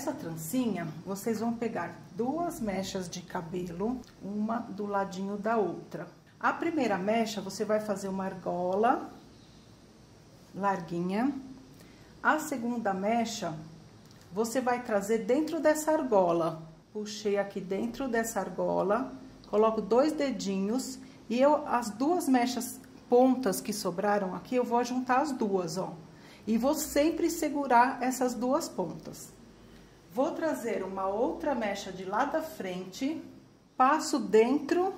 Essa trancinha, vocês vão pegar duas mechas de cabelo, uma do ladinho da outra. A primeira mecha, você vai fazer uma argola larguinha. A segunda mecha, você vai trazer dentro dessa argola. Puxei aqui dentro dessa argola, coloco dois dedinhos e eu, as duas mechas pontas que sobraram aqui, eu vou juntar as duas, ó. E vou sempre segurar essas duas pontas. Vou trazer uma outra mecha de lá da frente, passo dentro,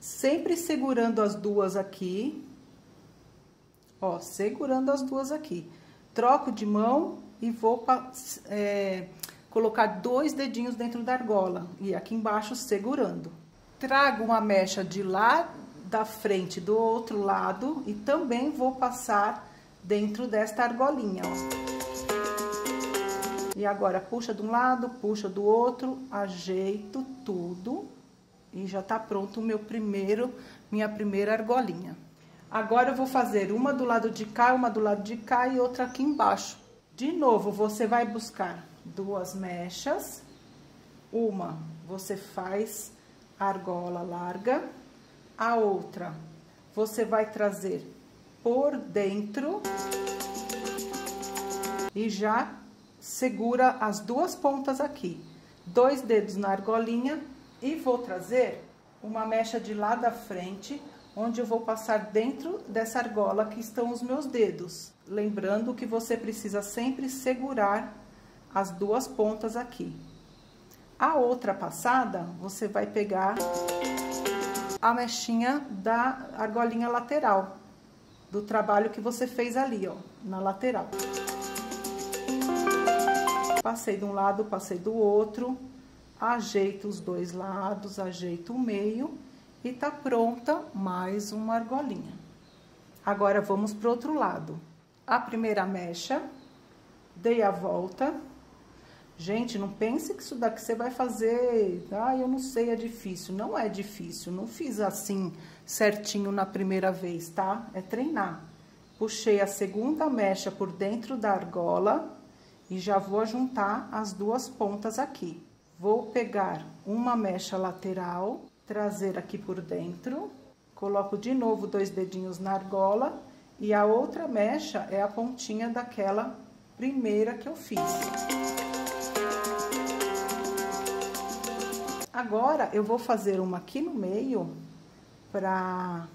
sempre segurando as duas aqui. Ó, segurando as duas aqui. Troco de mão e vou é, colocar dois dedinhos dentro da argola e aqui embaixo segurando. Trago uma mecha de lá da frente do outro lado e também vou passar dentro desta argolinha, ó. E agora, puxa de um lado, puxa do outro, ajeito tudo e já tá pronto o meu primeiro, minha primeira argolinha. Agora eu vou fazer uma do lado de cá, uma do lado de cá e outra aqui embaixo. De novo, você vai buscar duas mechas, uma você faz argola larga, a outra você vai trazer por dentro e já segura as duas pontas aqui, dois dedos na argolinha e vou trazer uma mecha de lá da frente, onde eu vou passar dentro dessa argola que estão os meus dedos. Lembrando que você precisa sempre segurar as duas pontas aqui. A outra passada, você vai pegar a mechinha da argolinha lateral, do trabalho que você fez ali, ó, na lateral. Passei de um lado, passei do outro, ajeito os dois lados, ajeito o meio e tá pronta mais uma argolinha. Agora, vamos pro outro lado. A primeira mecha, dei a volta. Gente, não pense que isso daqui você vai fazer... Ah, eu não sei, é difícil. Não é difícil, não fiz assim certinho na primeira vez, tá? É treinar. Puxei a segunda mecha por dentro da argola e já vou juntar as duas pontas aqui. Vou pegar uma mecha lateral, trazer aqui por dentro, coloco de novo dois dedinhos na argola e a outra mecha é a pontinha daquela primeira que eu fiz. Agora, eu vou fazer uma aqui no meio para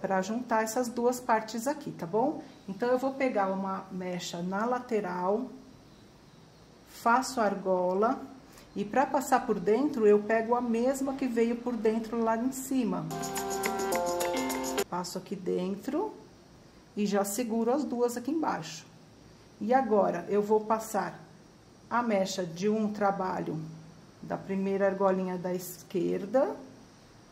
para juntar essas duas partes aqui, tá bom? Então, eu vou pegar uma mecha na lateral, faço argola e para passar por dentro, eu pego a mesma que veio por dentro lá em cima. Passo aqui dentro e já seguro as duas aqui embaixo. E agora, eu vou passar a mecha de um trabalho da primeira argolinha da esquerda,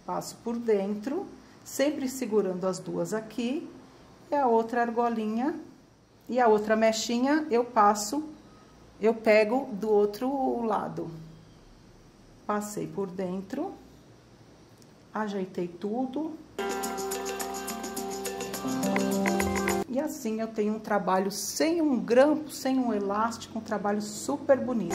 passo por dentro sempre segurando as duas aqui, e a outra argolinha, e a outra mechinha eu passo, eu pego do outro lado. Passei por dentro, ajeitei tudo. E assim eu tenho um trabalho sem um grampo, sem um elástico, um trabalho super bonito.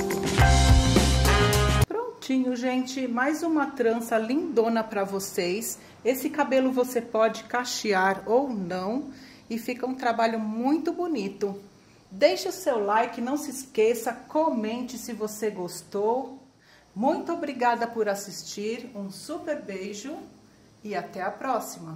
Prontinho, gente, mais uma trança lindona para vocês. Esse cabelo você pode cachear ou não e fica um trabalho muito bonito. Deixe o seu like, não se esqueça, comente se você gostou. Muito obrigada por assistir, um super beijo e até a próxima.